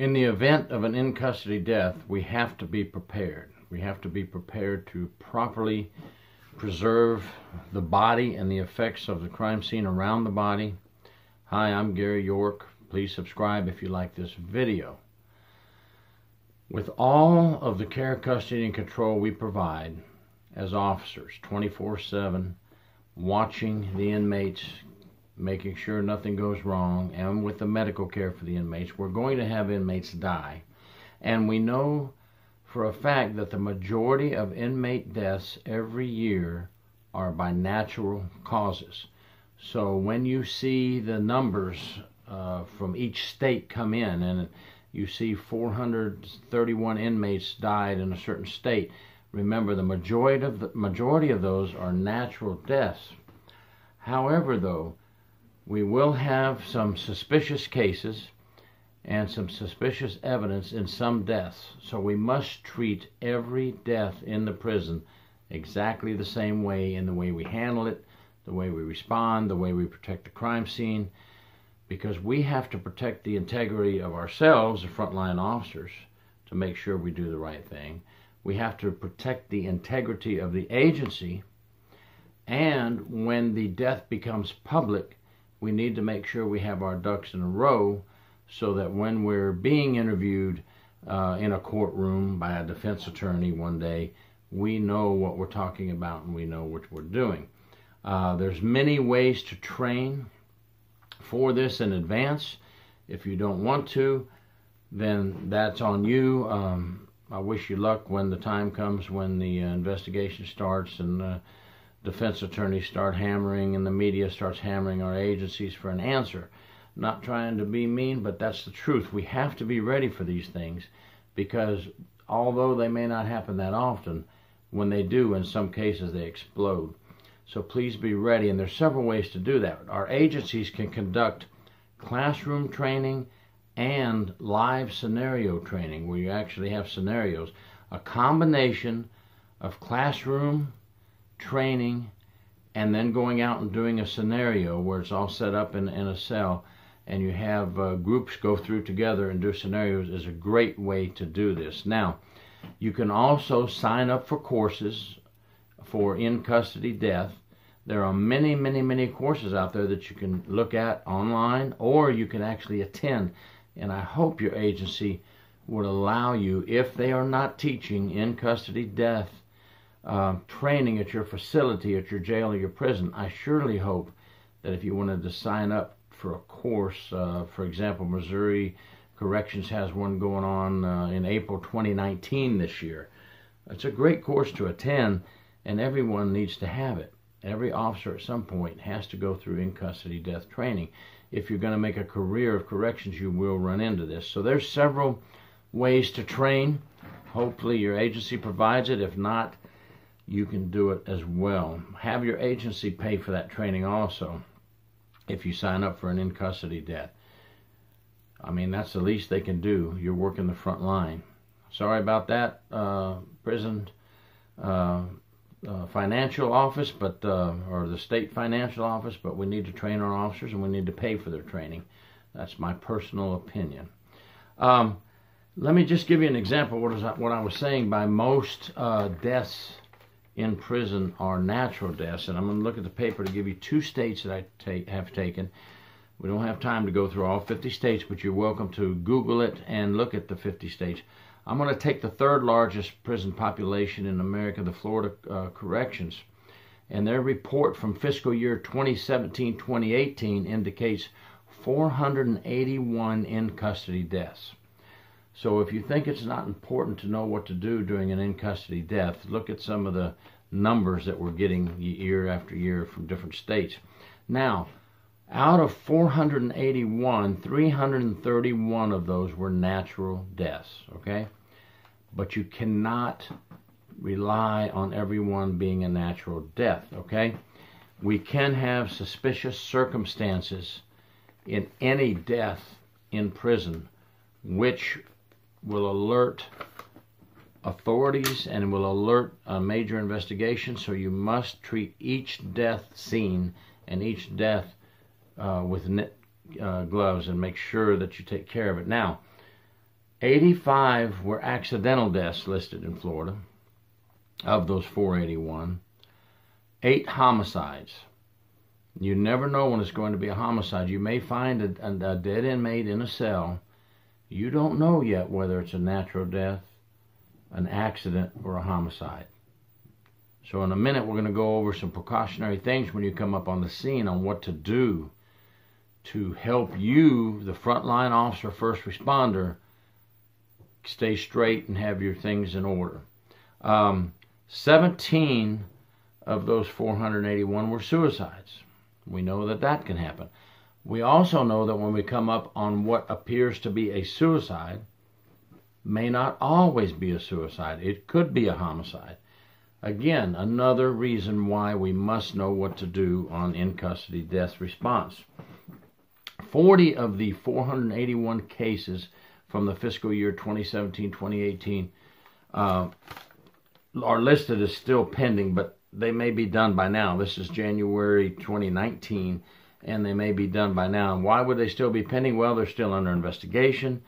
In the event of an in custody death, we have to be prepared. We have to be prepared to properly preserve the body and the effects of the crime scene around the body. Hi, I'm Gary York. Please subscribe if you like this video. With all of the care, custody, and control we provide as officers 24 7, watching the inmates, making sure nothing goes wrong, and with the medical care for the inmates, we're going to have inmates die. And we know for a fact that the majority of inmate deaths every year are by natural causes. So when you see the numbers uh, from each state come in and you see 431 inmates died in a certain state, remember the majority of the majority of those are natural deaths. However, though, we will have some suspicious cases and some suspicious evidence in some deaths. So we must treat every death in the prison exactly the same way in the way we handle it, the way we respond, the way we protect the crime scene, because we have to protect the integrity of ourselves, the frontline officers, to make sure we do the right thing. We have to protect the integrity of the agency. And when the death becomes public, we need to make sure we have our ducks in a row so that when we're being interviewed uh, in a courtroom by a defense attorney one day, we know what we're talking about and we know what we're doing. Uh, there's many ways to train for this in advance. If you don't want to, then that's on you. Um, I wish you luck when the time comes when the uh, investigation starts and the defense attorneys start hammering and the media starts hammering our agencies for an answer. Not trying to be mean, but that's the truth. We have to be ready for these things because although they may not happen that often, when they do, in some cases, they explode. So please be ready, and there's several ways to do that. Our agencies can conduct classroom training and live scenario training where you actually have scenarios. A combination of classroom training and then going out and doing a scenario where it's all set up in, in a cell and you have uh, groups go through together and do scenarios is a great way to do this. Now, you can also sign up for courses for in custody death. There are many, many, many courses out there that you can look at online or you can actually attend. And I hope your agency would allow you, if they are not teaching in custody death uh, training at your facility, at your jail or your prison, I surely hope that if you wanted to sign up for a course, uh, for example, Missouri Corrections has one going on uh, in April 2019 this year. It's a great course to attend, and everyone needs to have it. Every officer at some point has to go through in custody death training if you're going to make a career of corrections, you will run into this. So there's several ways to train. Hopefully your agency provides it. If not, you can do it as well. Have your agency pay for that training also if you sign up for an in-custody death. I mean, that's the least they can do. You're working the front line. Sorry about that, uh, prison uh, uh, financial office, but uh, or the state financial office, but we need to train our officers and we need to pay for their training. That's my personal opinion. Um, let me just give you an example. What is what I was saying? By most uh, deaths in prison are natural deaths, and I'm going to look at the paper to give you two states that I take, have taken. We don't have time to go through all 50 states, but you're welcome to Google it and look at the 50 states. I'm going to take the third largest prison population in America, the Florida uh, Corrections, and their report from fiscal year 2017-2018 indicates 481 in custody deaths. So if you think it's not important to know what to do during an in custody death, look at some of the numbers that we're getting year after year from different states. Now, out of 481, 331 of those were natural deaths, okay? But you cannot rely on everyone being a natural death, okay? We can have suspicious circumstances in any death in prison which will alert authorities and will alert a major investigation so you must treat each death scene and each death uh, with knit uh, gloves and make sure that you take care of it. Now, 85 were accidental deaths listed in Florida of those 481. Eight homicides. You never know when it's going to be a homicide. You may find a, a, a dead inmate in a cell. You don't know yet whether it's a natural death, an accident, or a homicide. So, in a minute, we're going to go over some precautionary things when you come up on the scene on what to do to help you, the frontline officer, first responder, stay straight and have your things in order. Um, 17 of those 481 were suicides. We know that that can happen. We also know that when we come up on what appears to be a suicide, may not always be a suicide. It could be a homicide. Again, another reason why we must know what to do on in custody death response. 40 of the 481 cases from the fiscal year 2017 2018 uh, are listed as still pending, but they may be done by now. This is January 2019, and they may be done by now. And why would they still be pending? Well, they're still under investigation.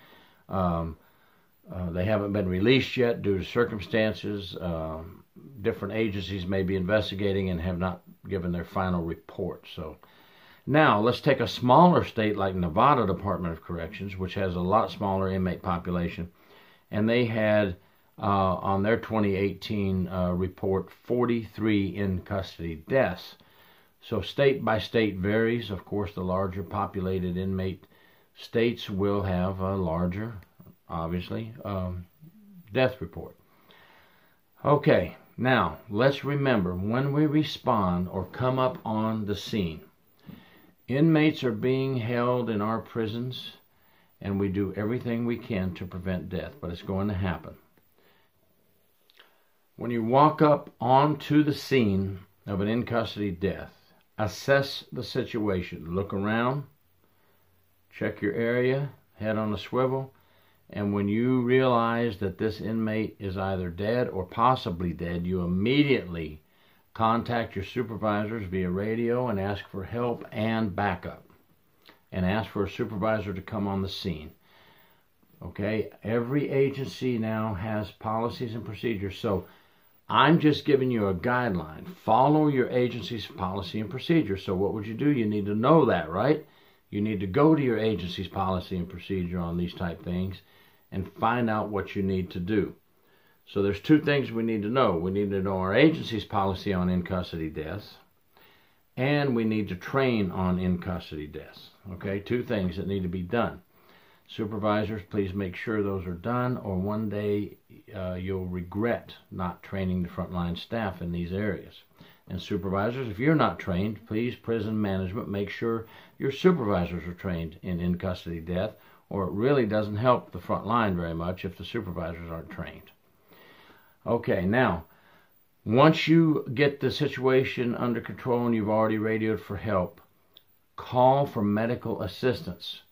Um, uh, they haven't been released yet due to circumstances. Uh, different agencies may be investigating and have not given their final report. So now let's take a smaller state like Nevada Department of Corrections, which has a lot smaller inmate population, and they had uh, on their 2018 uh, report 43 in custody deaths. So state by state varies. Of course, the larger populated inmate states will have a larger, obviously, um, death report. Okay, now let's remember when we respond or come up on the scene, inmates are being held in our prisons and we do everything we can to prevent death, but it's going to happen. When you walk up onto the scene of an in custody death, assess the situation. Look around, check your area, head on a swivel, and when you realize that this inmate is either dead or possibly dead, you immediately contact your supervisors via radio and ask for help and backup. And ask for a supervisor to come on the scene. Okay, every agency now has policies and procedures. So I'm just giving you a guideline. Follow your agency's policy and procedure. So, what would you do? You need to know that, right? You need to go to your agency's policy and procedure on these type things and find out what you need to do. So, there's two things we need to know. We need to know our agency's policy on in custody deaths, and we need to train on in custody deaths. Okay, two things that need to be done. Supervisors, please make sure those are done, or one day uh, you'll regret not training the frontline staff in these areas. And supervisors, if you're not trained, please, prison management, make sure your supervisors are trained in in custody death, or it really doesn't help the front line very much if the supervisors aren't trained. Okay, now, once you get the situation under control and you've already radioed for help, call for medical assistance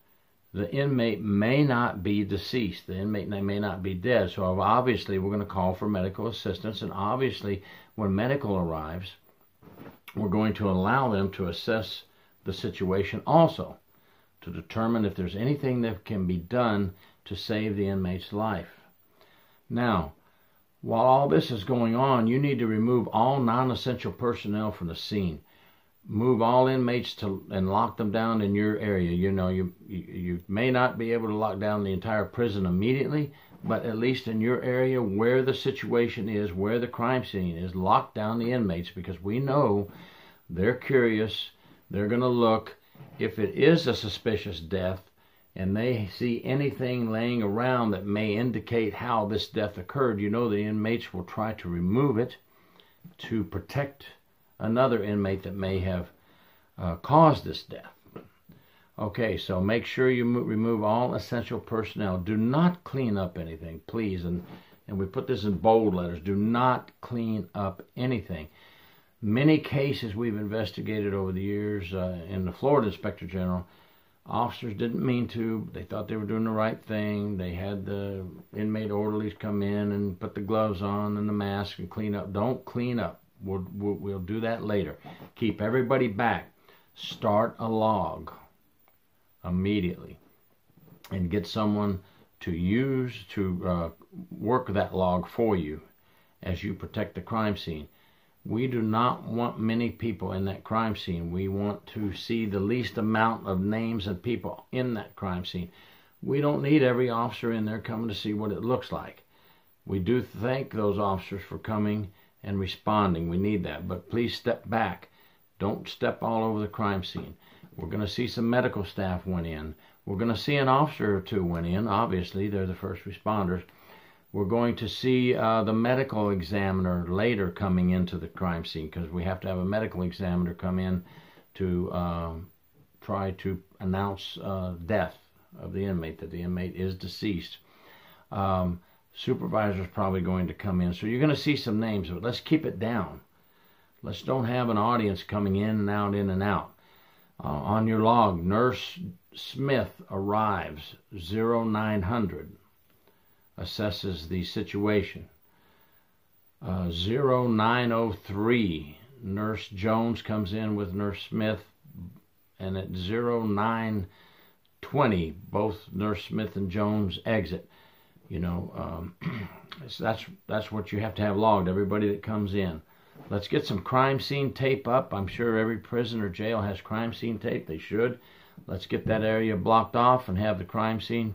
the inmate may not be deceased. The inmate may not be dead. So obviously, we're going to call for medical assistance. And obviously, when medical arrives, we're going to allow them to assess the situation also to determine if there's anything that can be done to save the inmate's life. Now, while all this is going on, you need to remove all non essential personnel from the scene move all inmates to and lock them down in your area. You know, you, you may not be able to lock down the entire prison immediately, but at least in your area where the situation is, where the crime scene is, lock down the inmates because we know they're curious. They're going to look if it is a suspicious death and they see anything laying around that may indicate how this death occurred, you know the inmates will try to remove it to protect another inmate that may have uh, caused this death. Okay, so make sure you remove all essential personnel. Do not clean up anything, please. And, and we put this in bold letters. Do not clean up anything. Many cases we've investigated over the years uh, in the Florida Inspector General, officers didn't mean to. They thought they were doing the right thing. They had the inmate orderlies come in and put the gloves on and the mask and clean up. Don't clean up. We'll, we'll, we'll do that later. Keep everybody back. Start a log immediately and get someone to use to uh, work that log for you as you protect the crime scene. We do not want many people in that crime scene. We want to see the least amount of names and people in that crime scene. We don't need every officer in there coming to see what it looks like. We do thank those officers for coming and responding. We need that. But please step back. Don't step all over the crime scene. We're going to see some medical staff went in. We're going to see an officer or two went in. Obviously, they're the first responders. We're going to see uh, the medical examiner later coming into the crime scene because we have to have a medical examiner come in to uh, try to announce uh, death of the inmate, that the inmate is deceased. Um, supervisor's probably going to come in. So you're going to see some names, but let's keep it down. Let's don't have an audience coming in and out, in and out. Uh, on your log, Nurse Smith arrives 0900 assesses the situation. Uh, 0903, Nurse Jones comes in with Nurse Smith, and at 0920, both Nurse Smith and Jones exit. You know, um, that's that's what you have to have logged. Everybody that comes in. Let's get some crime scene tape up. I'm sure every prison or jail has crime scene tape. They should. Let's get that area blocked off and have the crime scene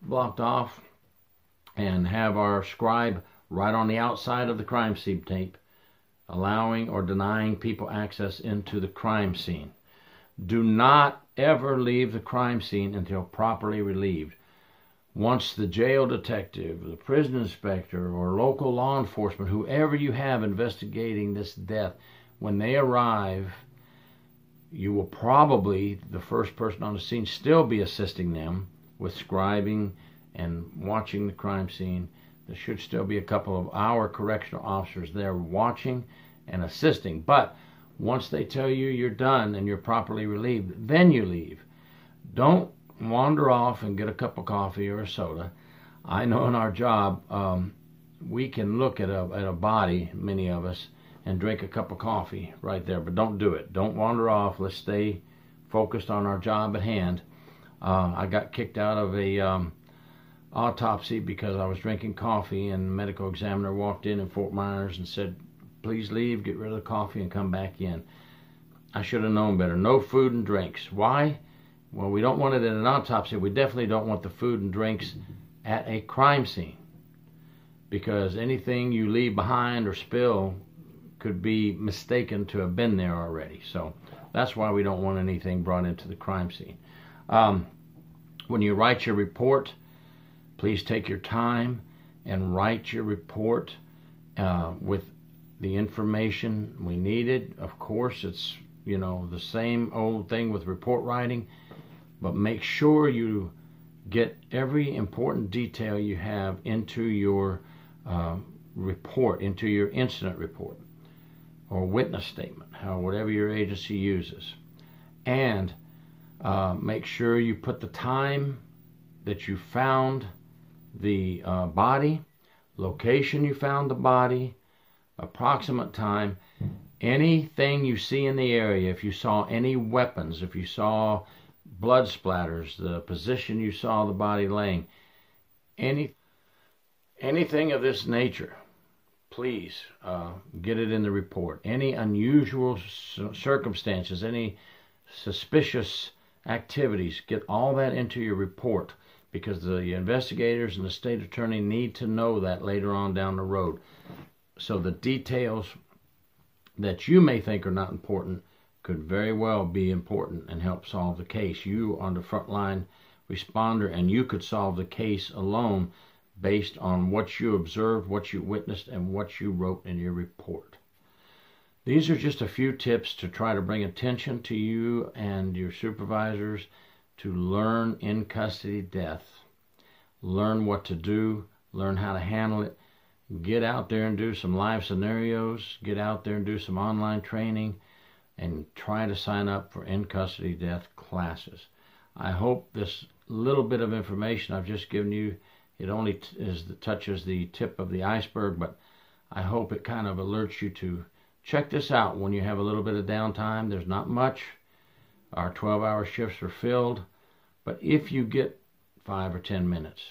blocked off and have our scribe right on the outside of the crime scene tape, allowing or denying people access into the crime scene. Do not ever leave the crime scene until properly relieved. Once the jail detective, the prison inspector, or local law enforcement, whoever you have investigating this death, when they arrive, you will probably, the first person on the scene, still be assisting them with scribing and watching the crime scene. There should still be a couple of our correctional officers there watching and assisting. But once they tell you you're done and you're properly relieved, then you leave. Don't wander off and get a cup of coffee or a soda. I know in our job, um, we can look at a, at a body, many of us, and drink a cup of coffee right there, but don't do it. Don't wander off. Let's stay focused on our job at hand. Uh, I got kicked out of a um, autopsy because I was drinking coffee, and the medical examiner walked in in Fort Myers and said, "Please leave, get rid of the coffee, and come back in." I should have known better. No food and drinks. Why? Well, we don't want it in an autopsy. We definitely don't want the food and drinks at a crime scene because anything you leave behind or spill could be mistaken to have been there already. So that's why we don't want anything brought into the crime scene. Um, when you write your report, please take your time and write your report uh, with the information we needed. Of course, it's you know the same old thing with report writing, but make sure you get every important detail you have into your uh, report, into your incident report or witness statement, how whatever your agency uses, and uh, make sure you put the time that you found the uh, body, location you found the body, approximate time, anything you see in the area. If you saw any weapons, if you saw blood splatters, the position you saw the body laying, any anything of this nature please uh, get it in the report. Any unusual circumstances, any suspicious activities, get all that into your report because the investigators and the state attorney need to know that later on down the road. So the details that you may think are not important could very well be important and help solve the case. You are the frontline responder and you could solve the case alone based on what you observed, what you witnessed, and what you wrote in your report. These are just a few tips to try to bring attention to you and your supervisors to learn in custody death. Learn what to do, learn how to handle it. Get out there and do some live scenarios, get out there and do some online training, and try to sign up for in custody death classes. I hope this little bit of information I've just given you it only is the, touches the tip of the iceberg, but I hope it kind of alerts you to check this out when you have a little bit of downtime. There's not much. Our 12 hour shifts are filled, but if you get five or 10 minutes,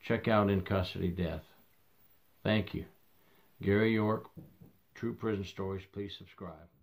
check out In Custody Death. Thank you. Gary York, True Prison Stories. Please subscribe.